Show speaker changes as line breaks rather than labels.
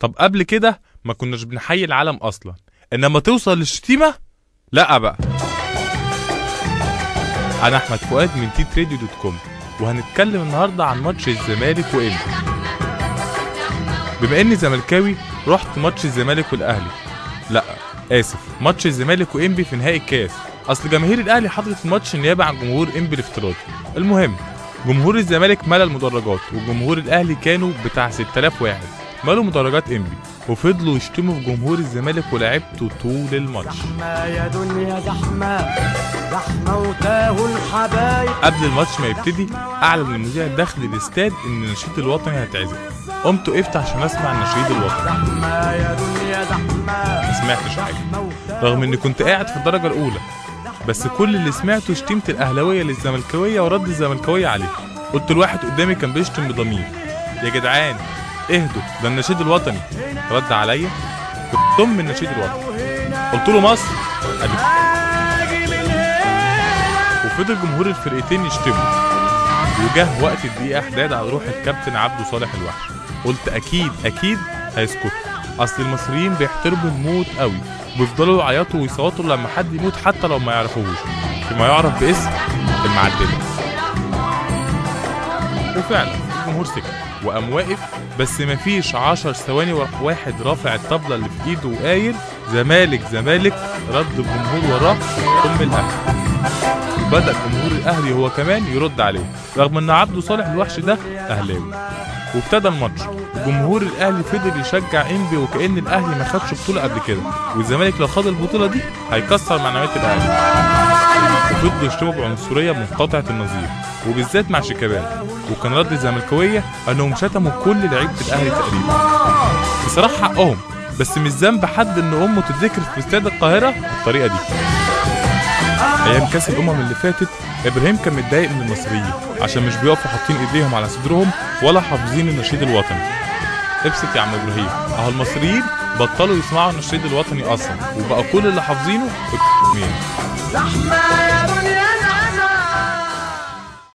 طب قبل كده ما كناش بنحيي العالم أصلا. إنما توصل للشتيمة لا بقى. أنا أحمد فؤاد من تيت راديو dot com. وهنتكلم النهارده عن ماتش الزمالك وانبي بما إني زملكاوي رحت ماتش الزمالك والأهلي. لا آسف ماتش الزمالك وإنبي في نهائي الكاس. أصل جماهير الأهلي حضرت الماتش نيابه عن جمهور إنبي الافتراضي. المهم جمهور الزمالك ملى المدرجات وجمهور الأهلي كانوا بتاع 6000 واحد. مالوا مدرجات انبي وفضلوا يشتموا في جمهور الزمالك ولاعيبته طول الماتش.
زحمة يا دنيا زحمة زحمة وتاهوا الحبايب.
قبل الماتش ما يبتدي أعلن المذيع الداخلي الاستاد إن النشيد الوطني هيتعزف قمت وقفت عشان أسمع النشيد الوطني.
زحمة يا دنيا زحمة
ما سمعتش
وتاهوا
رغم إني كنت قاعد في الدرجة الأولى بس كل اللي سمعته شتيمه الأهلاوية للزملكاوية ورد الزملكاوية عليه. قلت الواحد قدامي كان بيشتم بضمير. يا جدعان اهدوا ده النشيد الوطني. رد عليا. كنت ضم النشيد الوطني. قلت له مصر. قال
من
وفضل جمهور الفرقتين يشتموا. وجه وقت الدقيقة حداد على روح الكابتن عبده صالح الوحش. قلت أكيد أكيد هيسكتوا. أصل المصريين بيحترموا الموت قوي. بيفضلوا يعيطوا ويصوتوا لما حد يموت حتى لو ما يعرفوهوش. فيما يعرف باسم المعدلة وفعلا الجمهور سكت. وقام واقف بس مفيش عشر ثواني وراح واحد رافع الطبلة اللي في إيده وقايل زمالك زمالك رد الجمهور وراه ثم الاهلي بدأ جمهور الأهلي هو كمان يرد عليه رغم إن عبده صالح الوحش ده أهلاوي. وابتدى الماتش وجمهور الأهلي فضل يشجع إنبي وكأن الأهلي ما خدش بطولة قبل كده والزمالك لو خد البطولة دي هيكسر معنويات الأهلي. وفضلوا يشتموا بعنصرية منقطعة النظير وبالذات مع شيكابالا. وكان رد الزملكاوية أنهم شتموا كل لعيبة الأهلي تقريبا. بصراحة حقهم بس مش ذنب حد إن أمه تتذكر في استاد القاهرة بالطريقة دي. أيام كأس الأمم اللي فاتت إبراهيم كان متضايق من المصريين عشان مش بيقفوا حاطين إيديهم على صدرهم ولا حافظين النشيد الوطني. ابسط يا عم إبراهيم أهو المصريين بطلوا يسمعوا النشيد الوطني أصلا وبقى كل اللي حافظينه مين